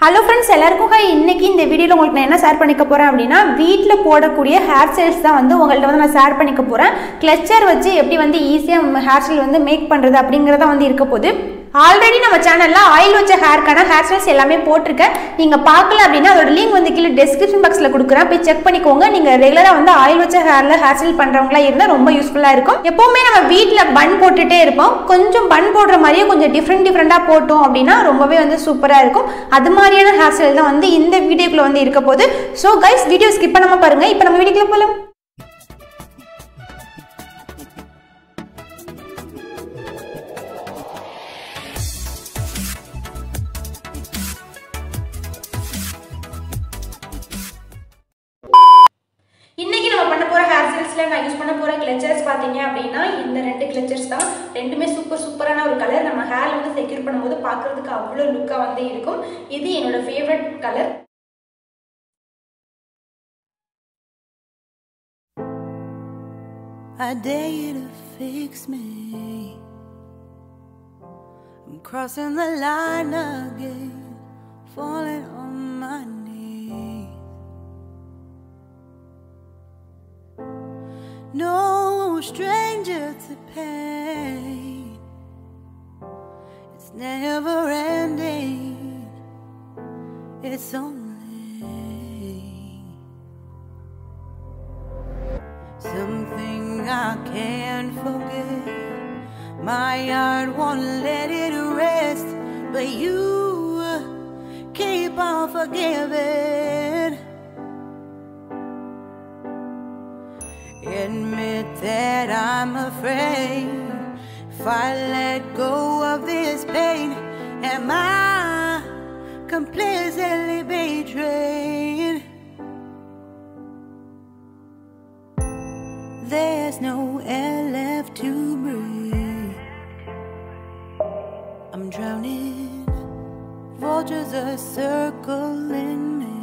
Hello friends எல்லாருக்கும் hi இன்னைக்கு இந்த வீடியோவில் உங்களுக்கு நான் என்ன ஷேர் பண்ணிக்க போகிறேன் அப்படின்னா வீட்டில் போடக்கூடிய ஹேர் ஸ்டைல்ஸ் தான் வந்து உங்கள்கிட்ட வந்து நான் ஷேர் பண்ணிக்க போகிறேன் கிளச்சர் வச்சு எப்படி வந்து ஈஸியாக ஹேர் ஸ்டைல் வந்து மேக் பண்ணுறது அப்படிங்கிறத வந்து இருக்க போகுது ஆல்ரெடி நம்ம சேனலில் ஆயில் வச்ச ஹேர்க்கான ஹேர் ஸ்டைல்ஸ் எல்லாமே போட்டிருக்கேன் நீங்கள் பார்க்கல அப்படின்னா அதோட லிங்க் வந்து கீழே டிஸ்கிரிப்ஷன் பாக்ஸில் கொடுக்குறேன். போய் செக் பண்ணிக்கோங்க. நீங்கள் ரெகுலராக வந்து ஆயில் வச்ச ஹேரில் ஹேர் ஸ்டைல் பண்ணுறவங்களா இருந்தால் ரொம்ப யூஸ்ஃபுல்லாக இருக்கும். எப்போவுமே நம்ம வீட்டில் பன் போட்டுகிட்டே இருப்போம். கொஞ்சம் பன் போடுற மாதிரியே கொஞ்சம் டிஃப்ரெண்ட் டிஃப்ரெண்ட்டாக போட்டோம் அப்படின்னா ரொம்பவே வந்து சூப்பராக இருக்கும். அது மாதிரியான ஹேர் ஸ்டைல் தான் வந்து இந்த வீடியோக்குள்ளே வந்து இருக்க போது ஸோ கைஸ் வீடியோ ஸ்கிப் பண்ணாமல் பாருங்கள் இப்போ நம்ம வீடியோக்குள்ளே போகலாம் ஹேர் நான் யூஸ் பண்ண போகிற கிளச்சர்ஸ் பார்த்தீங்க அப்படின்னா இந்த ரெண்டு கிளச்சர்ஸ் தான் ரெண்டுமே சூப்பர் சூப்பரான ஒரு கலர் நம்ம ஹேர் வந்து செக்யூர் பண்ணும்போது பார்க்குறதுக்கு அவ்வளோ லுக்காக வந்து இருக்கும் இது என்னோட favourite colour I dare you to fix me. I'm crossing the line again, falling on my knees. Stranger to pain, it's never ending, it's only. Something I can't forget. My heart won't let it rest, but you keep on forgiving. Admit that I'm afraid. If I let go of this pain, am I completely betrayed? There's no air left to breathe. I'm drowning. Vultures are circling me.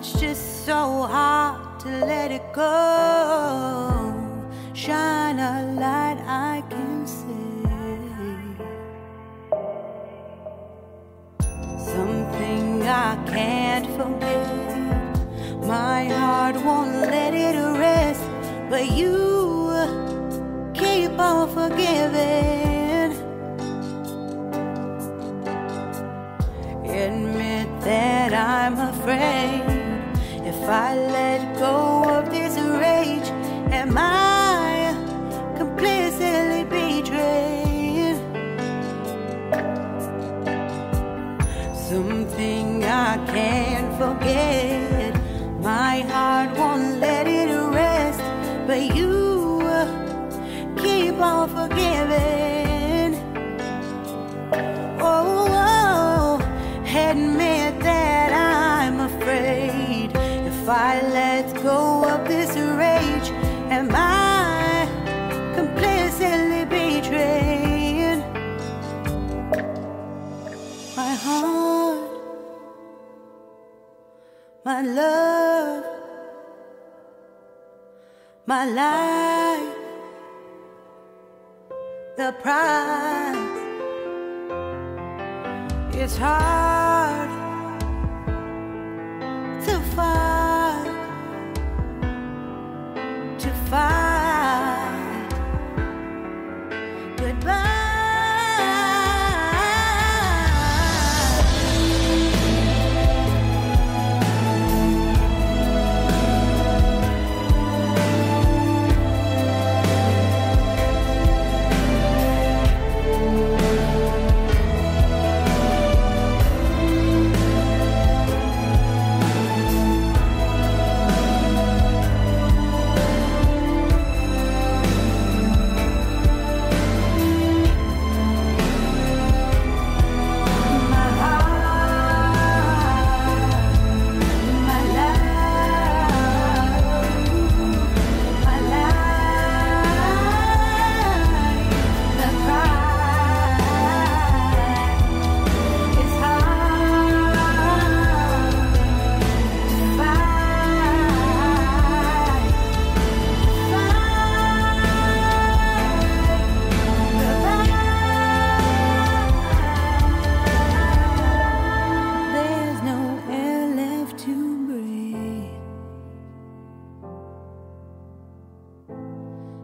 It's just so hard to let it go. Shine a light I can see. Something I can't forget. My heart won't let it rest, but you keep on forgiving. Admit that I'm afraid. I let go of this rage, am I completely betrayed? Something I can't forget. My heart won't let it rest, but you I let go of this rage, am I completely betrayed? My heart, my love, my life, the price. It's hard Goodbye.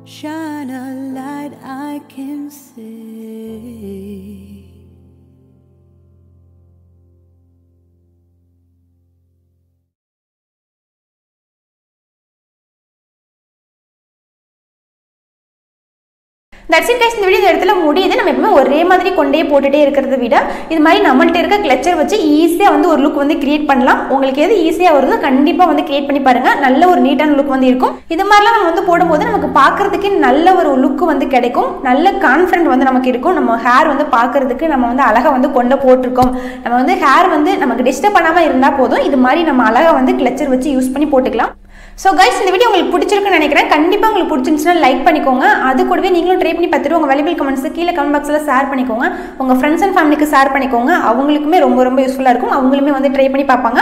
Shine a light I can see. That's it guys இந்த video இந்த இடத்துல முடியுது. நம்ம எப்பவுமே ஒரே மாதிரி கொண்டே போட்டுட்டே இருக்கிறத விட இது மாதிரி நம்மள்கிட்ட இருக்க கிளச்சர் வச்சு ஈஸியாக வந்து ஒரு லுக் வந்து கிரியேட் பண்ணலாம். உங்களுக்கு எது ஈஸியாக வருதோ கண்டிப்பாக வந்து கிரியேட் பண்ணி பாருங்க. நல்ல ஒரு நீட்டான லுக் வந்து இருக்கும். இது மாதிரிலாம் நம்ம வந்து போடும்போது நமக்கு பார்க்கறதுக்கு நல்ல ஒரு லுக் வந்து கிடைக்கும். நல்ல கான்ஃபிடென்ட் வந்து நமக்கு இருக்கும். நம்ம ஹேர் வந்து பார்க்கறதுக்கு நம்ம வந்து அழகாக வந்து கொண்டு போட்டிருக்கோம். நம்ம வந்து ஹேர் வந்து நமக்கு டிஸ்டர்ப் பண்ணாமல் இருந்தால் போதும். இது மாதிரி நம்ம அழகாக வந்து கிளச்சர் வச்சு யூஸ் பண்ணி போட்டுக்கலாம். ஸோ கைஸ் இந்த வீடியோ உங்களுக்கு பிடிச்சிருக்குன்னு நினைக்கிறேன். கண்டிப்பாக உங்களுக்கு பிடிச்சிருந்துச்சுன்னா லைக் பண்ணிக்கோங்க. அது கூடவே நீங்களும் ட்ரை பண்ணி பார்த்துட்டு உங்கள் வேல்யூபிள் கமெண்ட்ஸ் கீழே கமெண்ட் பாக்ஸில் ஷேர் பண்ணிக்கோங்க. உங்கள் ஃப்ரெண்ட்ஸ் அண்ட் ஃபேமிலிக்கு ஷேர் பண்ணிக்கோங்க. அவங்களுக்குமே ரொம்ப ரொம்ப யூஸ்ஃபுல்லாக இருக்கும். அவங்களுமே வந்து ட்ரை பண்ணி பார்ப்பாங்க.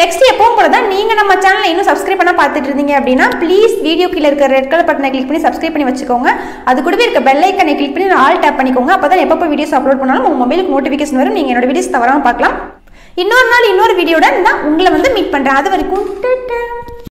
நெக்ஸ்ட் எப்பவும் போல தான் நீங்கள் நம்ம சேனலை இன்னும் சப்ஸ்கிரைப் பண்ண பார்த்துட்டு இருந்தீங்க அப்படின்னா ப்ளீஸ் வீடியோ கீழே இருக்கிற ரெட் கலர் பட்டனை கிளிக் பண்ணி சப்ஸ்கிரைப் பண்ணி வச்சுக்கோங்க. அது கூடவே இருக்க பெல் ஐக்கனை கிளிக் பண்ணி ஆல் டேப் பண்ணிக்கோங்க. அப்போ தான் எப்போ வீடியோஸ் அப்லோட் பண்ணாலும் உங்கள் மொபைலுக்கு நோட்டிஃபிகேஷன் வரும். நீங்கள் என்னோட வீடியோஸ் தவறாமல் பார்க்கலாம். இன்னொரு நாள் இன்னொரு வீடியோட நான் உங்களை வந்து மீட் பண்ணுறேன் அது வரைக்கும்